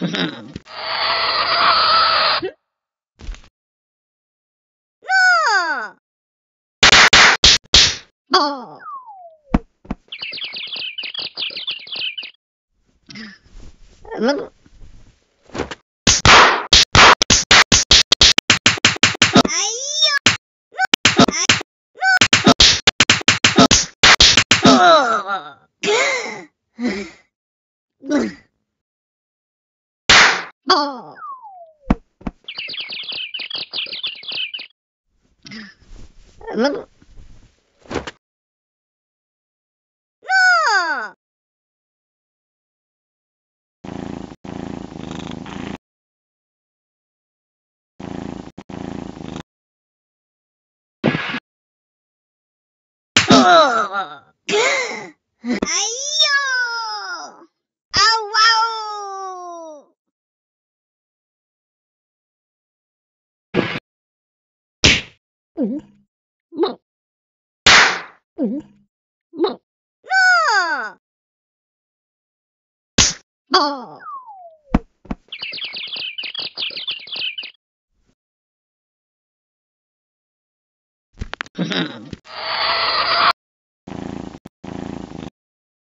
no! Oh! Look. Ayyo! No! Ay- No! Oh! Look. No! Ayyo! Ow, wow! No! ha.